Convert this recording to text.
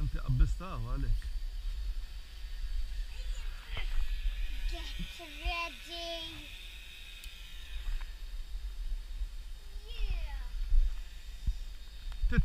أنت قبستها وعليك Get ready. تطلع